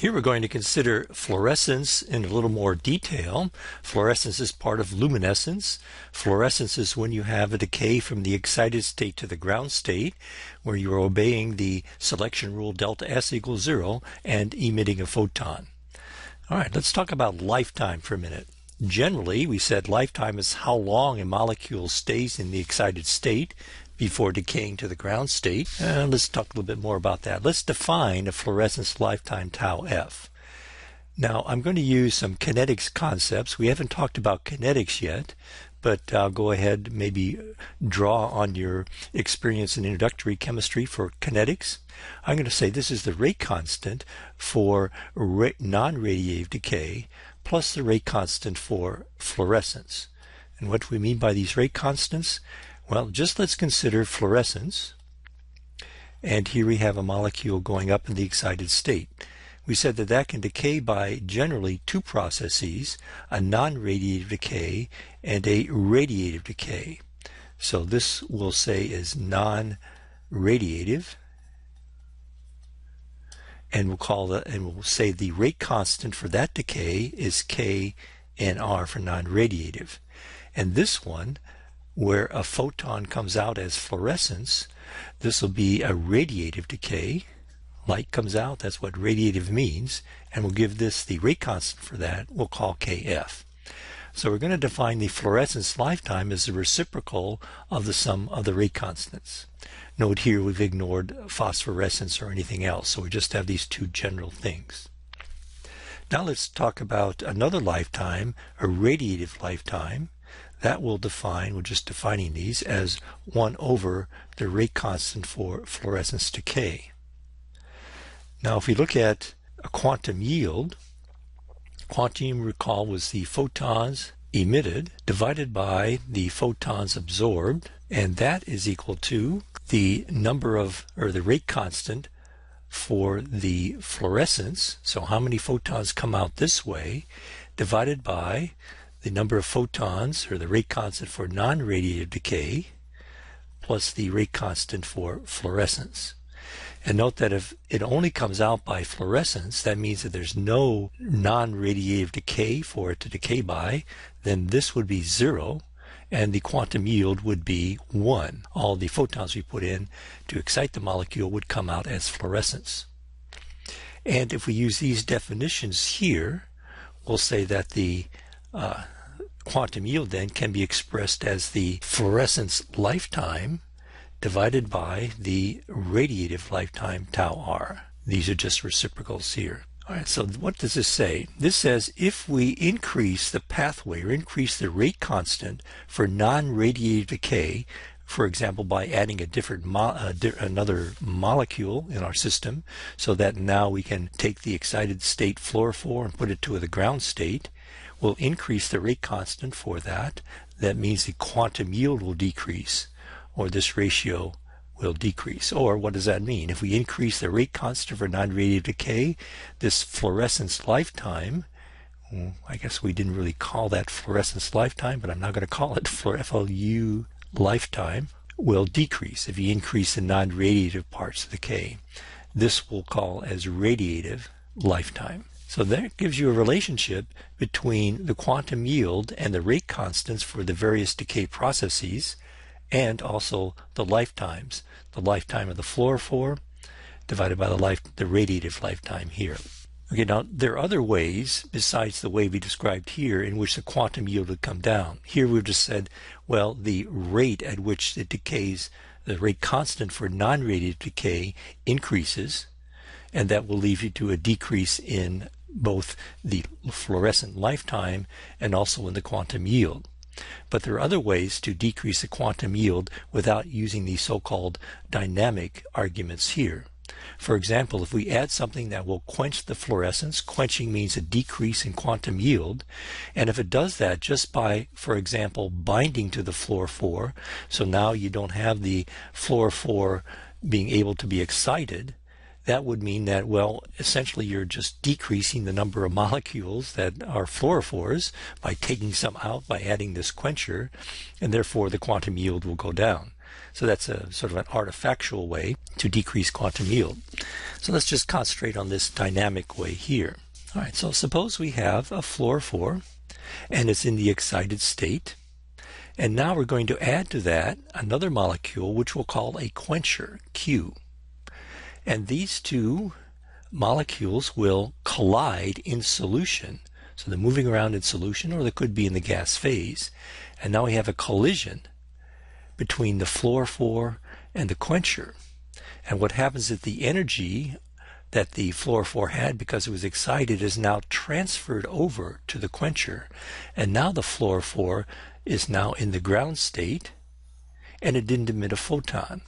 Here we're going to consider fluorescence in a little more detail. Fluorescence is part of luminescence. Fluorescence is when you have a decay from the excited state to the ground state, where you're obeying the selection rule delta S equals zero and emitting a photon. All right, let's talk about lifetime for a minute. Generally, we said lifetime is how long a molecule stays in the excited state before decaying to the ground state. Uh, let's talk a little bit more about that. Let's define a fluorescence lifetime tau f. Now, I'm going to use some kinetics concepts. We haven't talked about kinetics yet, but I'll go ahead maybe draw on your experience in introductory chemistry for kinetics. I'm going to say this is the rate constant for non-radiative decay plus the rate constant for fluorescence. And what do we mean by these rate constants? Well, just let's consider fluorescence. And here we have a molecule going up in the excited state. We said that that can decay by generally two processes, a non-radiative decay and a radiative decay. So this we'll say is non-radiative. And we'll call the, and we'll say the rate constant for that decay is KNR for non-radiative. And this one where a photon comes out as fluorescence, this will be a radiative decay. Light comes out, that's what radiative means, and we'll give this the rate constant for that, we'll call Kf. So we're going to define the fluorescence lifetime as the reciprocal of the sum of the rate constants. Note here we've ignored phosphorescence or anything else, so we just have these two general things. Now let's talk about another lifetime, a radiative lifetime that will define, we're just defining these as 1 over the rate constant for fluorescence decay. Now if we look at a quantum yield, quantum recall was the photons emitted divided by the photons absorbed and that is equal to the number of or the rate constant for the fluorescence so how many photons come out this way divided by the number of photons, or the rate constant for non-radiative decay, plus the rate constant for fluorescence. And note that if it only comes out by fluorescence, that means that there's no non-radiative decay for it to decay by, then this would be zero, and the quantum yield would be 1. All the photons we put in to excite the molecule would come out as fluorescence. And if we use these definitions here, we'll say that the uh, quantum yield then can be expressed as the fluorescence lifetime divided by the radiative lifetime tau r. These are just reciprocals here. All right, so what does this say? This says if we increase the pathway or increase the rate constant for non-radiative decay, for example, by adding a different mo uh, di another molecule in our system, so that now we can take the excited state fluorophore and put it to the ground state, will increase the rate constant for that. That means the quantum yield will decrease, or this ratio will decrease. Or what does that mean? If we increase the rate constant for non-radiative decay, this fluorescence lifetime, hmm, I guess we didn't really call that fluorescence lifetime, but I'm not going to call it FLU lifetime, will decrease if you increase the non-radiative parts of the K. This we'll call as radiative lifetime. So that gives you a relationship between the quantum yield and the rate constants for the various decay processes and also the lifetimes. The lifetime of the fluorophore divided by the life the radiative lifetime here. Okay, now there are other ways besides the way we described here in which the quantum yield would come down. Here we've just said, well, the rate at which it decays, the rate constant for non-radiative decay increases, and that will lead you to a decrease in both the fluorescent lifetime and also in the quantum yield. But there are other ways to decrease the quantum yield without using the so-called dynamic arguments here. For example, if we add something that will quench the fluorescence, quenching means a decrease in quantum yield, and if it does that just by, for example, binding to the fluorophore, so now you don't have the fluorophore being able to be excited, that would mean that, well, essentially you're just decreasing the number of molecules that are fluorophores by taking some out by adding this quencher, and therefore the quantum yield will go down. So that's a sort of an artifactual way to decrease quantum yield. So let's just concentrate on this dynamic way here. All right, so suppose we have a fluorophore and it's in the excited state. And now we're going to add to that another molecule which we'll call a quencher, Q. And these two molecules will collide in solution. So they're moving around in solution, or they could be in the gas phase. And now we have a collision between the fluorophore and the quencher. And what happens is the energy that the fluorophore had because it was excited is now transferred over to the quencher. And now the fluorophore is now in the ground state and it didn't emit a photon.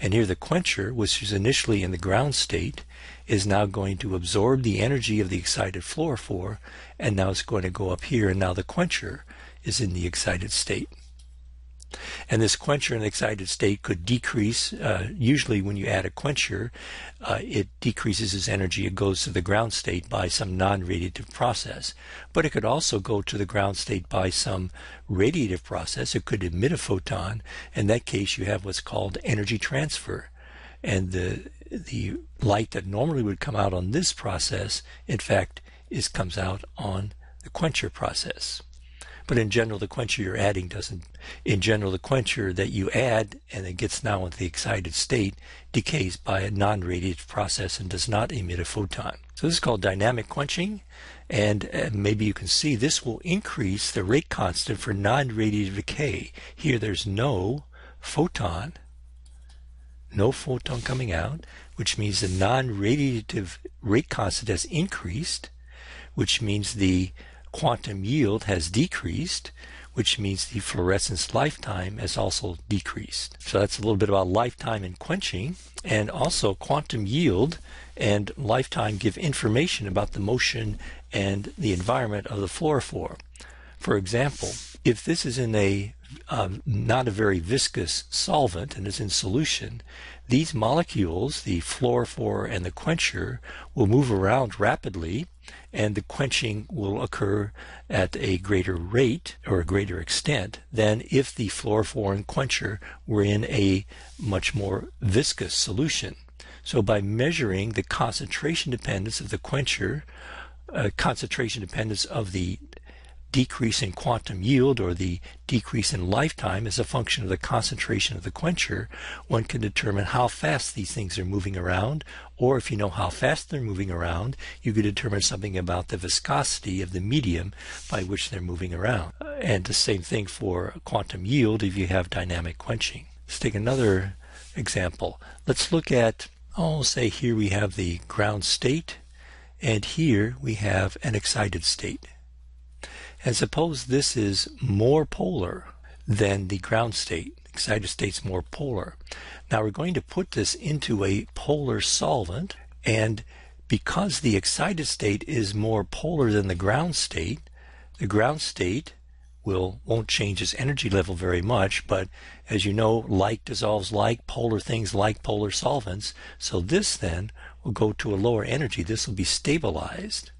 And here the quencher, which was initially in the ground state, is now going to absorb the energy of the excited fluorophore, and now it's going to go up here, and now the quencher is in the excited state. And this quencher in excited state could decrease. Uh, usually, when you add a quencher, uh, it decreases its energy. It goes to the ground state by some non radiative process. But it could also go to the ground state by some radiative process. It could emit a photon. In that case, you have what's called energy transfer. And the the light that normally would come out on this process, in fact, is comes out on the quencher process. But in general, the quencher you're adding doesn't, in general, the quencher that you add and it gets now into the excited state decays by a non-radiative process and does not emit a photon. So this is called dynamic quenching. And uh, maybe you can see this will increase the rate constant for non-radiative decay. Here there's no photon, no photon coming out, which means the non-radiative rate constant has increased, which means the quantum yield has decreased, which means the fluorescence lifetime has also decreased. So that's a little bit about lifetime and quenching, and also quantum yield and lifetime give information about the motion and the environment of the fluorophore. For example, if this is in a um, not a very viscous solvent and is in solution, these molecules, the fluorophore and the quencher, will move around rapidly and the quenching will occur at a greater rate or a greater extent than if the fluorophore and quencher were in a much more viscous solution. So by measuring the concentration dependence of the quencher, uh, concentration dependence of the decrease in quantum yield or the decrease in lifetime as a function of the concentration of the quencher, one can determine how fast these things are moving around, or if you know how fast they're moving around, you could determine something about the viscosity of the medium by which they're moving around. And the same thing for quantum yield if you have dynamic quenching. Let's take another example. Let's look at, oh, say here we have the ground state, and here we have an excited state. And suppose this is more polar than the ground state. Excited state's more polar. Now we're going to put this into a polar solvent and because the excited state is more polar than the ground state, the ground state will won't change its energy level very much, but as you know, like dissolves like, polar things like polar solvents. So this then will go to a lower energy. This will be stabilized.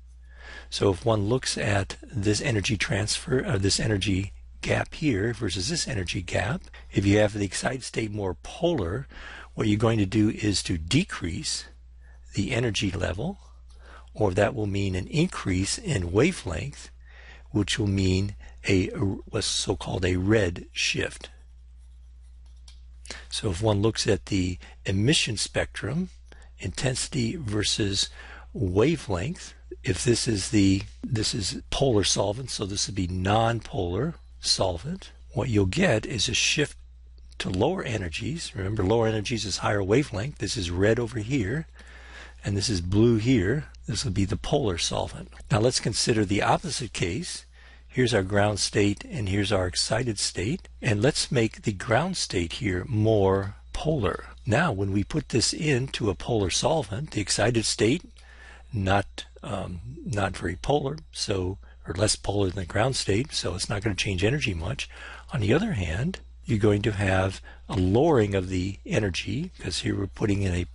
So if one looks at this energy transfer, uh, this energy gap here versus this energy gap, if you have the excited state more polar, what you're going to do is to decrease the energy level, or that will mean an increase in wavelength, which will mean a what's so-called a red shift. So if one looks at the emission spectrum, intensity versus wavelength, if this is the this is polar solvent, so this would be non-polar solvent, what you'll get is a shift to lower energies. Remember, lower energies is higher wavelength. This is red over here, and this is blue here. This would be the polar solvent. Now let's consider the opposite case. Here's our ground state, and here's our excited state. And let's make the ground state here more polar. Now, when we put this into a polar solvent, the excited state, not um, not very polar, so or less polar than the ground state, so it's not going to change energy much. On the other hand, you're going to have a lowering of the energy because here we're putting in a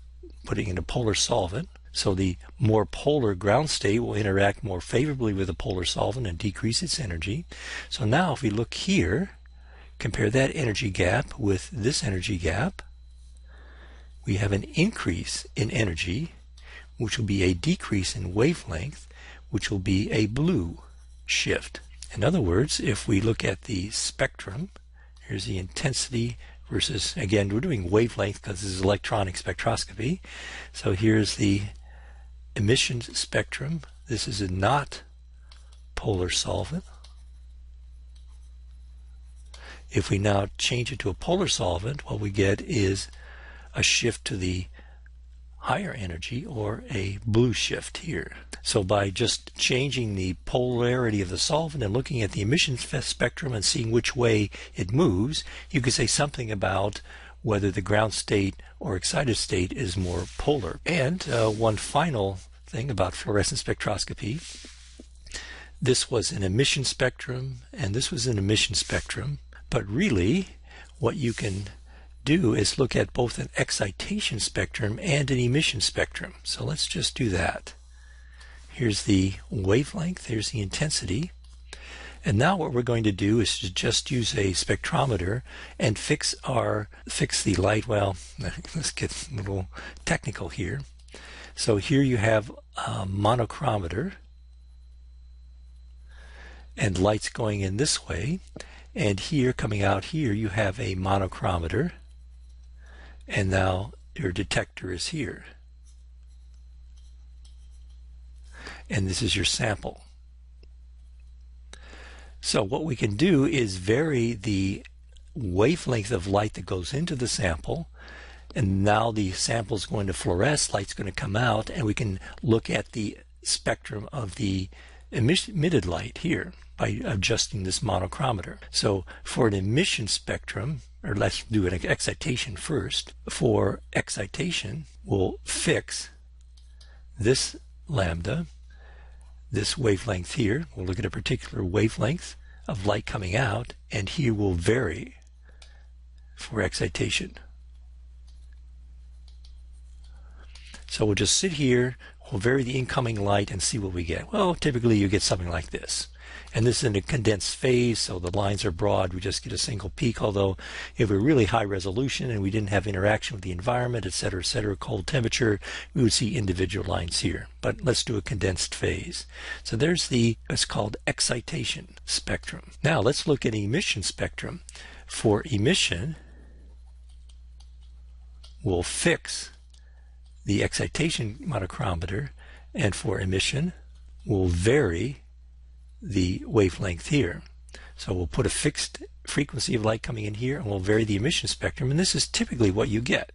putting in a polar solvent. So the more polar ground state will interact more favorably with the polar solvent and decrease its energy. So now if we look here, compare that energy gap with this energy gap, we have an increase in energy, which will be a decrease in wavelength, which will be a blue shift. In other words, if we look at the spectrum, here's the intensity versus, again, we're doing wavelength because this is electronic spectroscopy. So here's the emission spectrum. This is a not polar solvent. If we now change it to a polar solvent, what we get is a shift to the higher energy or a blue shift here. So by just changing the polarity of the solvent and looking at the emission spectrum and seeing which way it moves, you could say something about whether the ground state or excited state is more polar. And uh, one final thing about fluorescence spectroscopy. This was an emission spectrum and this was an emission spectrum, but really what you can do is look at both an excitation spectrum and an emission spectrum. So let's just do that. Here's the wavelength, here's the intensity. And now what we're going to do is to just use a spectrometer and fix our fix the light. Well, let's get a little technical here. So here you have a monochromator and lights going in this way. And here coming out here you have a monochromator and now your detector is here. And this is your sample. So what we can do is vary the wavelength of light that goes into the sample and now the sample is going to fluoresce, light's going to come out, and we can look at the spectrum of the emitted light here by adjusting this monochromator. So for an emission spectrum, or let's do an excitation first. For excitation, we'll fix this lambda, this wavelength here. We'll look at a particular wavelength of light coming out, and here will vary for excitation. So we'll just sit here, we'll vary the incoming light and see what we get. Well, typically you get something like this. And this is in a condensed phase, so the lines are broad. We just get a single peak. Although, if we're really high resolution and we didn't have interaction with the environment, et cetera, et cetera, cold temperature, we would see individual lines here. But let's do a condensed phase. So there's the, it's called excitation spectrum. Now let's look at emission spectrum. For emission, we'll fix the excitation monochromator, and for emission, we'll vary the wavelength here. So we'll put a fixed frequency of light coming in here and we'll vary the emission spectrum and this is typically what you get.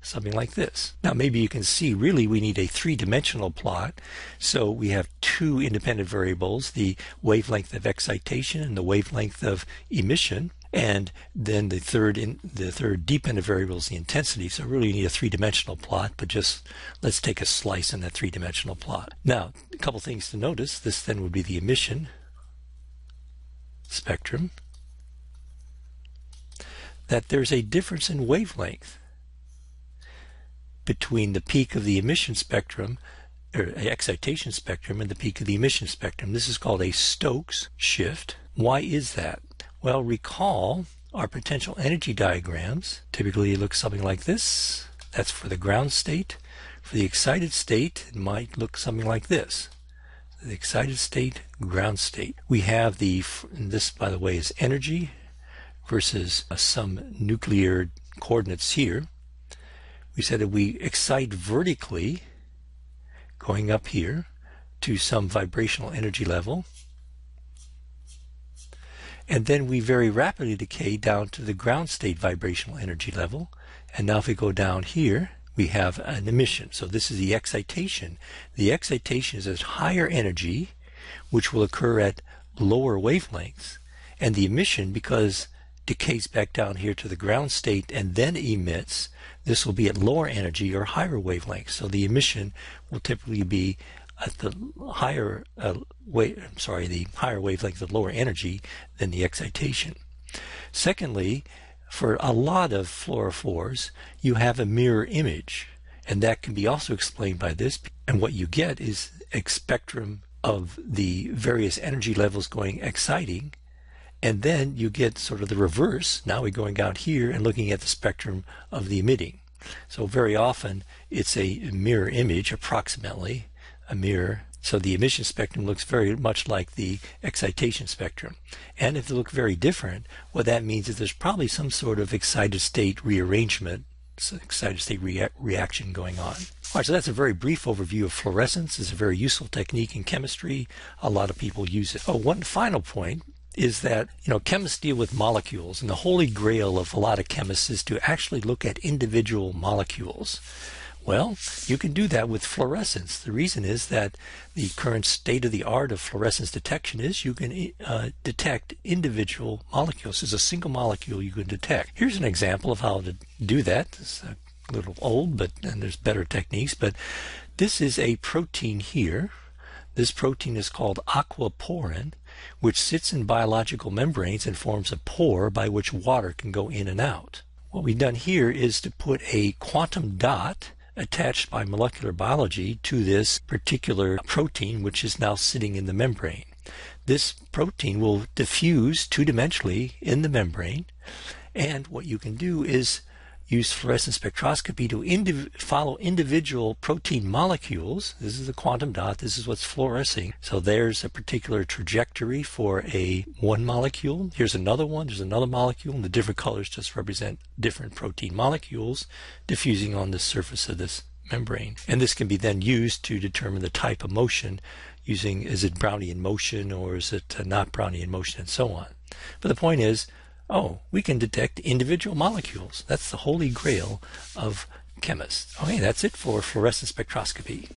Something like this. Now maybe you can see really we need a three-dimensional plot. So we have two independent variables, the wavelength of excitation and the wavelength of emission. And then the third in, the third dependent variable is the intensity. So really you need a three-dimensional plot, but just let's take a slice in that three-dimensional plot. Now, a couple things to notice. This then would be the emission spectrum. That there's a difference in wavelength between the peak of the emission spectrum or excitation spectrum and the peak of the emission spectrum. This is called a Stokes shift. Why is that? Well, recall our potential energy diagrams. Typically it looks something like this. That's for the ground state. For the excited state, it might look something like this. The excited state, ground state. We have the, this by the way is energy versus some nuclear coordinates here. We said that we excite vertically, going up here, to some vibrational energy level and then we very rapidly decay down to the ground state vibrational energy level. And now if we go down here, we have an emission. So this is the excitation. The excitation is at higher energy, which will occur at lower wavelengths. And the emission, because decays back down here to the ground state and then emits, this will be at lower energy or higher wavelengths. So the emission will typically be at the higher uh, wave, I'm sorry, the higher wavelength of lower energy than the excitation. Secondly, for a lot of fluorophores, you have a mirror image, and that can be also explained by this. And what you get is a spectrum of the various energy levels going exciting, And then you get sort of the reverse. Now we're going out here and looking at the spectrum of the emitting. So very often it's a mirror image, approximately a mirror. So the emission spectrum looks very much like the excitation spectrum. And if they look very different, what that means is there's probably some sort of excited state rearrangement excited state rea reaction going on. All right, so that's a very brief overview of fluorescence. It's a very useful technique in chemistry. A lot of people use it. Oh, one final point is that you know chemists deal with molecules, and the holy grail of a lot of chemists is to actually look at individual molecules. Well, you can do that with fluorescence. The reason is that the current state of the art of fluorescence detection is you can uh, detect individual molecules. There's a single molecule you can detect. Here's an example of how to do that. It's a little old, but and there's better techniques. But this is a protein here. This protein is called aquaporin, which sits in biological membranes and forms a pore by which water can go in and out. What we've done here is to put a quantum dot attached by molecular biology to this particular protein, which is now sitting in the membrane. This protein will diffuse two-dimensionally in the membrane, and what you can do is use fluorescence spectroscopy to indiv follow individual protein molecules. This is a quantum dot. This is what's fluorescing. So there's a particular trajectory for a one molecule. Here's another one. There's another molecule, and the different colors just represent different protein molecules diffusing on the surface of this membrane. And this can be then used to determine the type of motion using is it Brownian motion or is it uh, not Brownian motion and so on. But the point is Oh, we can detect individual molecules. That's the holy grail of chemists. Okay, that's it for fluorescence spectroscopy.